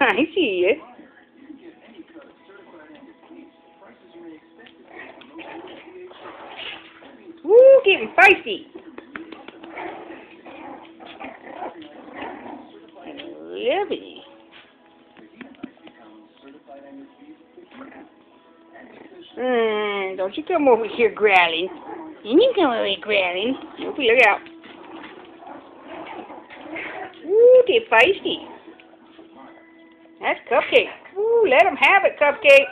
I see you. Woo, getting feisty. Lovely. Don't you come over here growling. You ain't come over here growling. Look, out. Ooh, get feisty. That's Cupcake. Ooh, let him have it, Cupcake.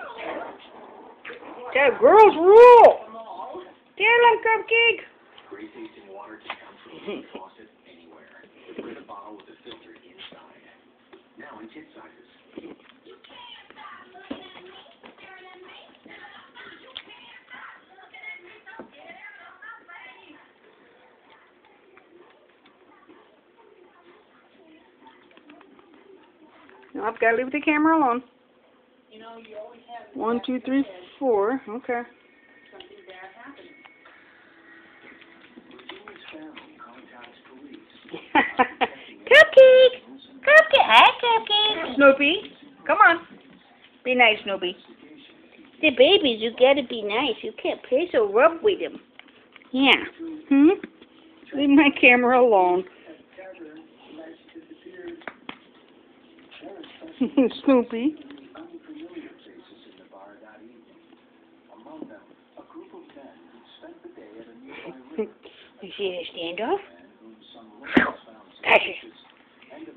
Tell girls rule. Tell him, Cupcake. Great tasting water can come from faucet anywhere. A bottle with a filter inside. Now in kid sizes. I've got to leave the camera alone. One, two, three, four. Okay. Regina's family contacts police. Cupcake! Cupcake! Hi, Cupcake! Snoopy, come on. Be nice, Snoopy. The babies, you gotta be nice. You can't play so rough with them. Yeah. Hmm? Leave my camera alone. Snoopy. Unfamiliar faces in the bar that evening. Among them, a group of men who spent the day at a nearby river You see the standoff? and whom some locals found Gotcha.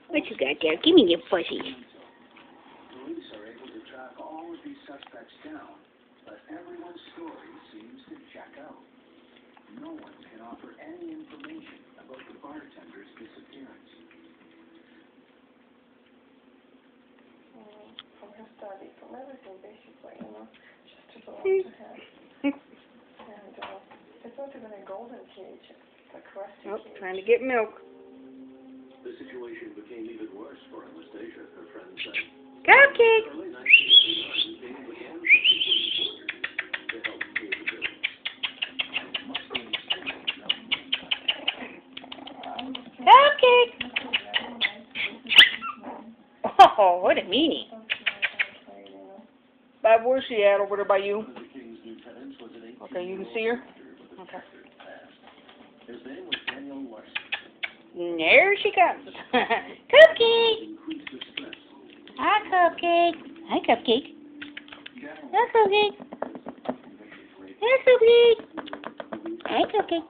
What you got there? Give me your fuzzy. Police are able to track all of these suspects down, but everyone's story seems to check out. No one can offer any information about the bartender's disappearance. From her study, from everything basically, you know, just to belong to him. And uh, it's not even a golden cage, it's like rusty Oh, cage. trying to get milk. The situation became even worse for Anastasia, her friend said. Cupcake! Early Oh, what a meanie. Bob, where's she at over there by you? One of the king's lieutenants was an 18 Okay, you can see her? Okay. His name was Daniel Larson. There she comes. Cupcake! Increased the. Hi, Cupcake. Hi, Cupcake. Hi, Cupcake. Hi, Cupcake. Hi, Cupcake.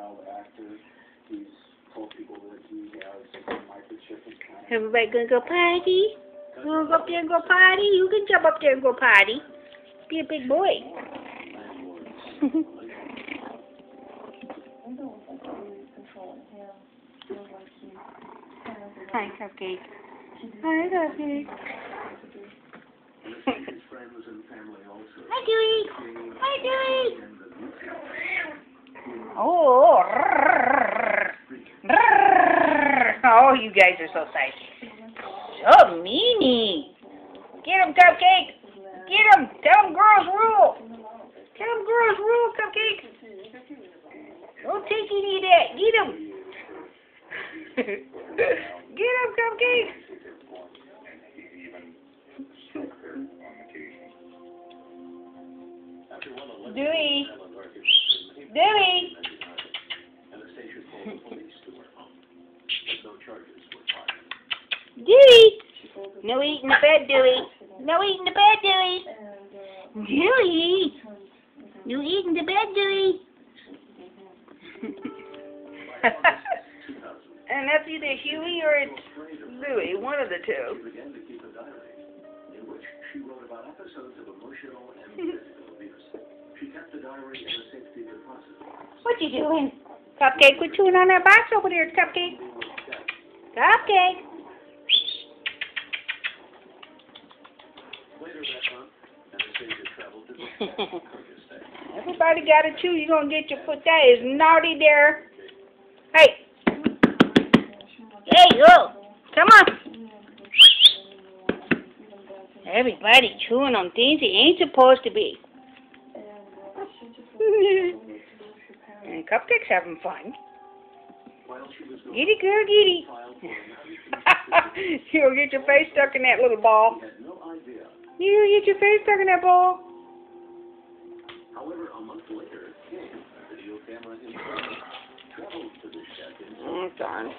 He's told people that he's a child actor. He's told people that he has a microchip in time. Everybody gonna go party? You wanna go up there and go party? You can jump up there and go party. Be a big boy. I don't think really controlling him. Feels like he kind of Hi, Cupcake. Hi, Cupcake. Anastasia's friends and family also. Hi, Dewey. Hi, Dewey. and the mutual Oh, oh, you guys are so psychic. So meanie. Get him, Cupcake. Get him. Tell him girls rule. Tell him girls rule, Cupcake. Don't take any of that. Get him. Get him, Cupcake. Dewey. Dewey. Anastasia called the police to her home. But no charges were filed. Dewey. No eating the bed, Dewey. No eating the bed, Dewey. Dewey. You eating the bed, Dewey. and that's either Huey or it's Louie, one of the two. began to keep a diary in which she wrote about episodes of emotional and physical abuse. She kept the diary in a safety deposit box. What you doing? Cupcake, quit chewing on that box over there, Cupcake. Kyrgyzstan. Everybody got to chew. You're gonna get your foot. That is naughty there. Hey. Hey, yo. Come on. Everybody chewing on things they ain't supposed to be. and Cupcake's having fun. Giddy girl, giddy. You'll get your face stuck in that little ball. You'll get your face stuck in that ball. However, a month later, oh, darn.